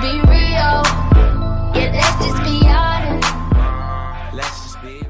be real. Yeah, let's just be honest. Let's just be